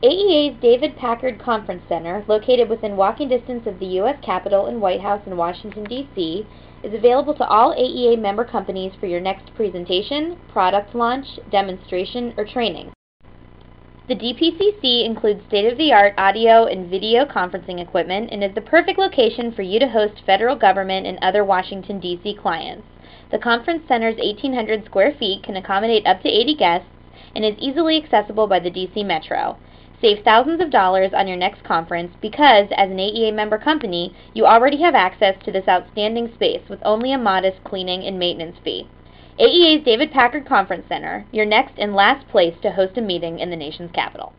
AEA's David Packard Conference Center, located within walking distance of the U.S. Capitol and White House in Washington, D.C., is available to all AEA member companies for your next presentation, product launch, demonstration, or training. The DPCC includes state-of-the-art audio and video conferencing equipment and is the perfect location for you to host federal government and other Washington, D.C. clients. The conference center's 1,800 square feet can accommodate up to 80 guests and is easily accessible by the D.C. Metro. Save thousands of dollars on your next conference because, as an AEA member company, you already have access to this outstanding space with only a modest cleaning and maintenance fee. AEA's David Packard Conference Center, your next and last place to host a meeting in the nation's capital.